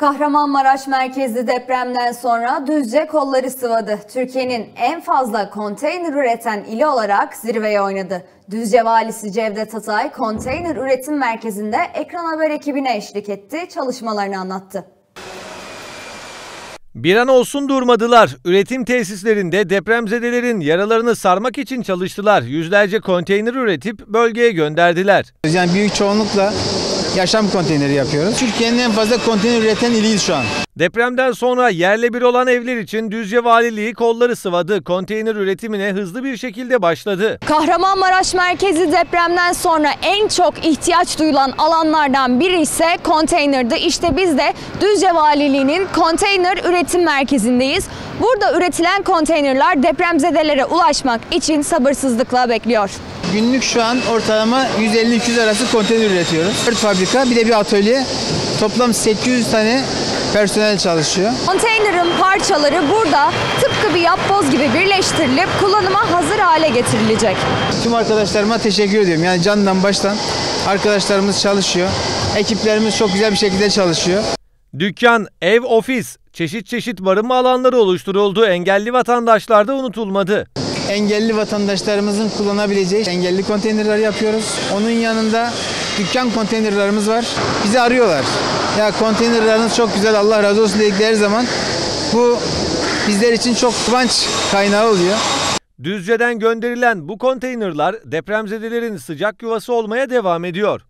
Kahramanmaraş merkezli depremden sonra Düzce kolları sıvadı. Türkiye'nin en fazla konteyner üreten ili olarak zirveye oynadı. Düzce valisi Cevdet Atay konteyner üretim merkezinde ekran haber ekibine eşlik etti, çalışmalarını anlattı. Bir an olsun durmadılar. Üretim tesislerinde depremzedelerin yaralarını sarmak için çalıştılar. Yüzlerce konteyner üretip bölgeye gönderdiler. Yani büyük çoğunlukla yaşam konteyneri yapıyoruz. Türkiye'nin en fazla konteyner üreten iliyiz şu an. Depremden sonra yerle bir olan evler için Düzce Valiliği kolları sıvadı. Konteyner üretimine hızlı bir şekilde başladı. Kahramanmaraş merkezi depremden sonra en çok ihtiyaç duyulan alanlardan biri ise konteynerdi. İşte biz de Düzce Valiliği'nin konteyner üretim merkezindeyiz. Burada üretilen konteynerler depremzedelere ulaşmak için sabırsızlıkla bekliyor. Günlük şu an ortalama 150-200 arası konteyner üretiyoruz. 4 fabrika bir de bir atölye. Toplam 800 tane personel çalışıyor. Konteynerin parçaları burada tıpkı bir yapboz gibi birleştirilip kullanıma hazır hale getirilecek. Tüm arkadaşlarıma teşekkür ediyorum. Yani candan baştan arkadaşlarımız çalışıyor. Ekiplerimiz çok güzel bir şekilde çalışıyor. Dükkan, ev, ofis, çeşit çeşit barınma alanları oluşturuldu. Engelli vatandaşlar da unutulmadı. Engelli vatandaşlarımızın kullanabileceği engelli konteynerler yapıyoruz. Onun yanında dükkan konteynerlarımız var. Bizi arıyorlar. Ya konteynerlarınız çok güzel Allah razı olsun dedikleri zaman bu bizler için çok kıvanç kaynağı oluyor. Düzce'den gönderilen bu konteynerlar depremzedelerin sıcak yuvası olmaya devam ediyor.